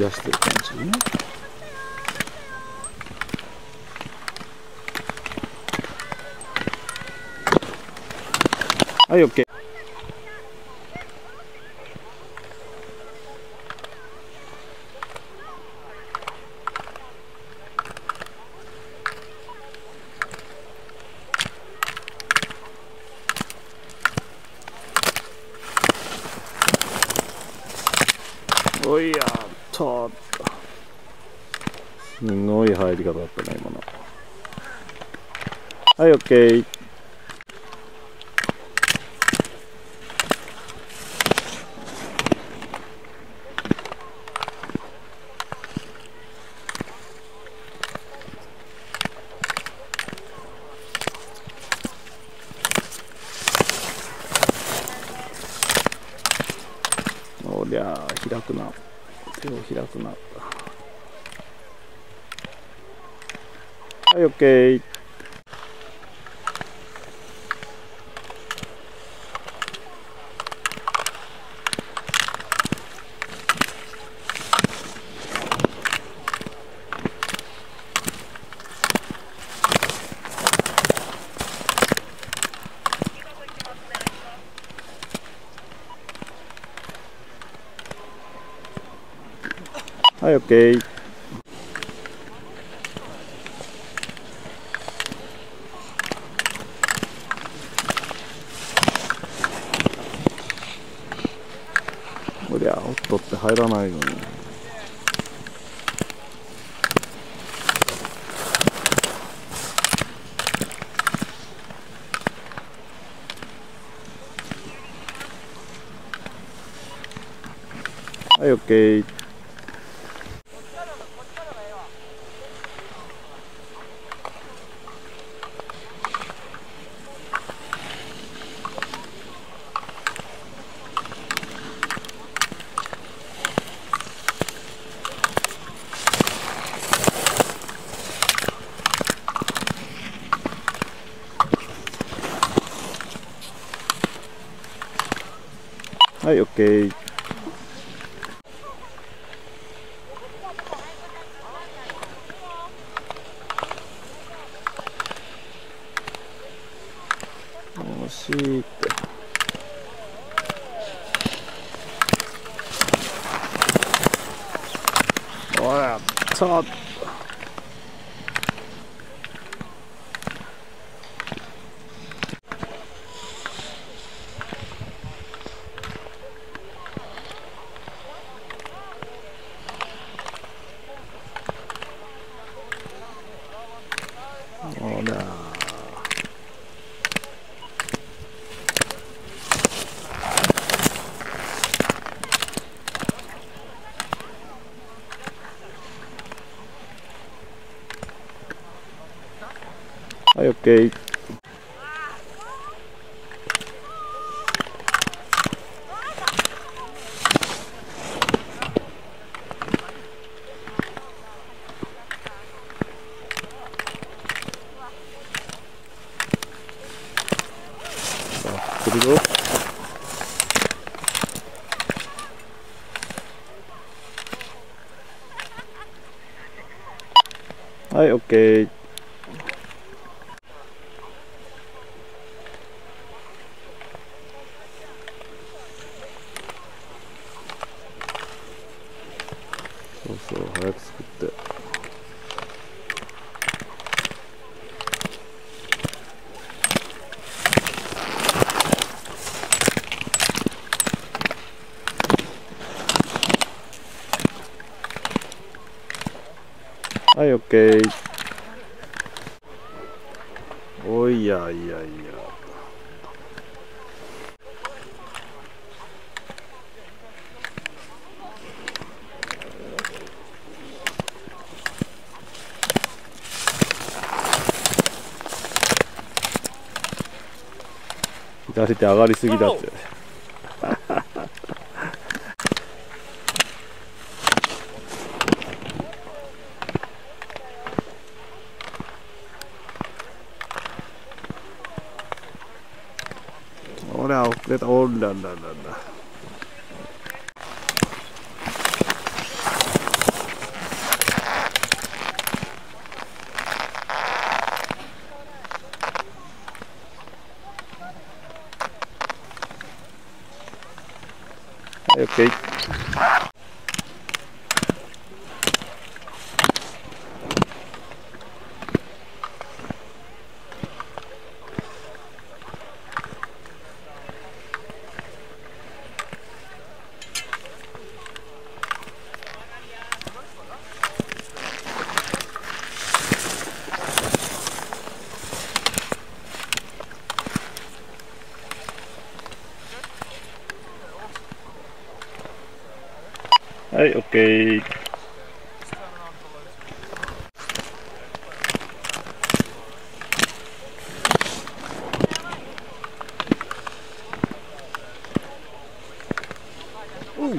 出してる感じね。はい OK おいやっとすごい入り方だったね今の。はい OK おりゃ開くな。手を開くな。はい OK はい OK おりゃおっとって入らないように。はい OK はい OK 惜しいって。おいやったおりゃはい OK 来るよはい OK そうそう早く作ってはい OK おいやいやいや。左手上がりすぎだって。That all la la la la. Okay. はい、OK。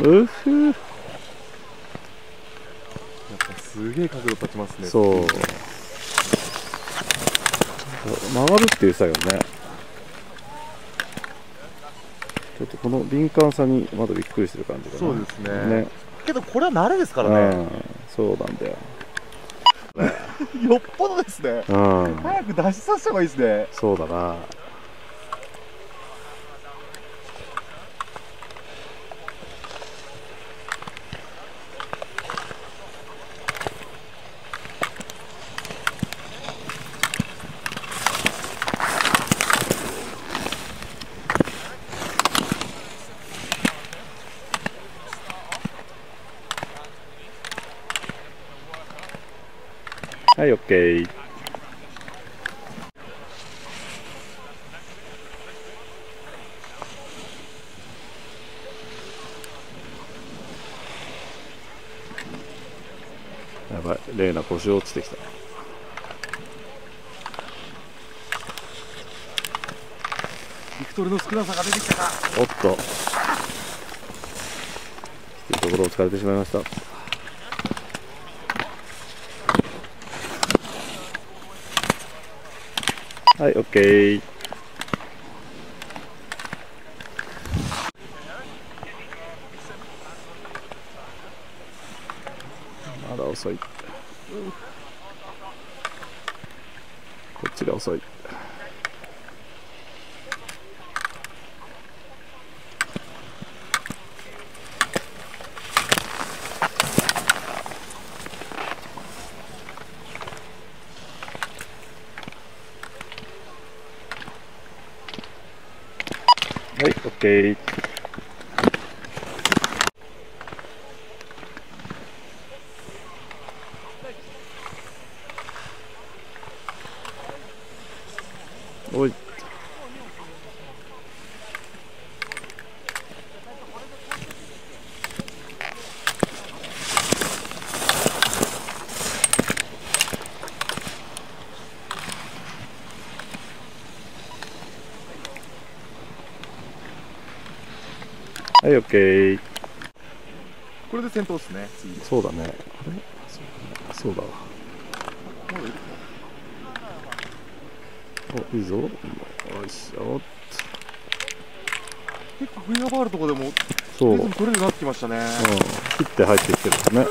うふやっぱすげえ角度立ちますね。そう。曲がるって言ってたよねちょっとこの敏感さにまだびっくりしてる感じがそうですね。ね。けどこれは慣れですかうらね。ん。そうなんだよ。よっぽどですね。うん。早く出しさせた方がいいですね。そうだなはい、OK。やばい、レイナ腰落ちてきた。ビクトルの少なさが出てきたかおっと。きついところを突かれてしまいました。はい、OK。まだ遅い。こっちが遅い。gate. Oi. はい、い。はい、OK。これで先頭ですね次そうだね。あれそうだわ。お、いいぞ。よし、おっ結構冬があるとこでもそう。取れるようになってきましたね切って入ってきてるね。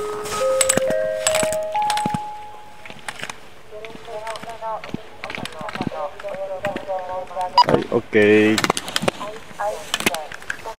はい、OK。